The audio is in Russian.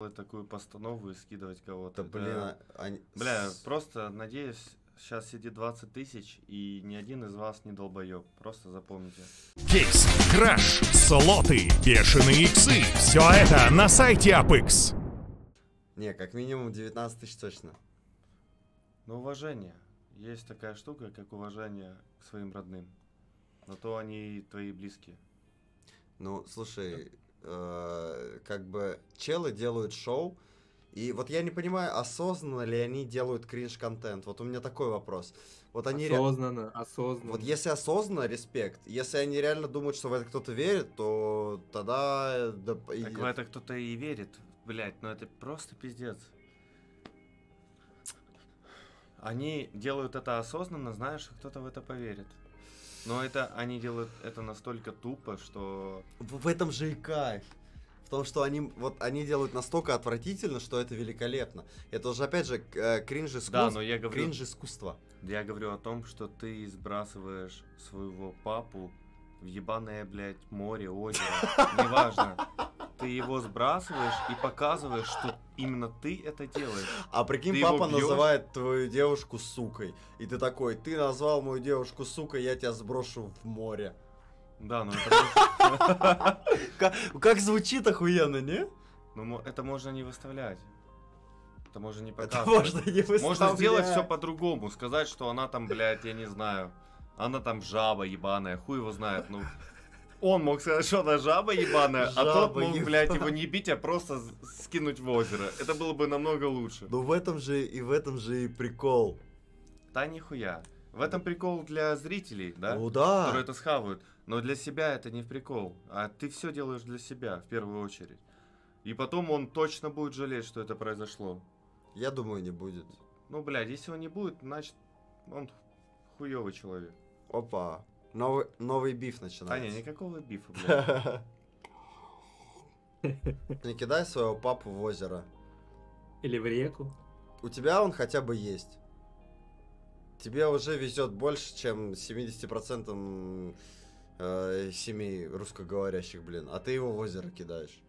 делать такую постанову и скидывать кого-то. Да блин, а- они... Бля, просто надеюсь, сейчас сидит 20 тысяч, и ни один из вас не долбоеб. Просто запомните. Кейс, краш, слоты, бешеные иксы. Все это на сайте AppX. Не, как минимум 19 тысяч точно. Но уважение. Есть такая штука, как уважение к своим родным. На то они и твои близкие. Ну, слушай, э, как бы челы делают шоу, и вот я не понимаю, осознанно ли они делают кринж-контент. Вот у меня такой вопрос. Вот они ре- Осознанно, осознанно. Вот если осознанно, респект. Если они реально думают, что в это кто-то верит, то тогда... да, и- Так в это кто-то и верит. Блять, ну это просто пиздец. Они делают это осознанно, знаешь, что кто-то в это поверит. Но это они делают это настолько тупо, что В, этом же и кайф. В том, что они, вот, они делают настолько отвратительно, что это великолепно. Это уже, опять же, э, кринж искусства. Да, но я говорю- Кринж искусства. я говорю о том, что ты сбрасываешь своего папу в ебаное, блядь, море, озеро, неважно. Ты его сбрасываешь и показываешь, что именно ты это делаешь. А прикинь, Ты папа называет твою девушку сукой. И ты такой, ты назвал мою девушку сукой, я тебя сброшу в море. Да, но это Как, звучит охуенно, не? ну, это можно не выставлять. Это можно не Это показывать. можно не выставлять. Можно сделать все по-другому. Сказать, что она там, блядь, я не знаю. Она там жаба ебаная, хуй его знает. Ну, он мог сказать, что она жаба ебаная, а тот Жаба мог, блядь, его не бить, а просто скинуть в озеро. Это было бы намного лучше. Ну в этом же и в этом же и прикол. Да нихуя. В этом прикол для зрителей, да? Ну да. Которые это схавают. Но для себя это не прикол. А ты все делаешь для себя, в первую очередь. И потом он точно будет жалеть, что это произошло. Я думаю, не будет. Ну, блядь, если он не будет, значит, он хуёвый человек. Опа. Новый, новый биф А начинается. никакого бифа, блядь. Не кидай своего папу в озеро. Или в реку. У тебя он хотя бы есть. Тебе уже везет больше, чем 70% э, семей русскоговорящих, блин. А ты его в озеро кидаешь.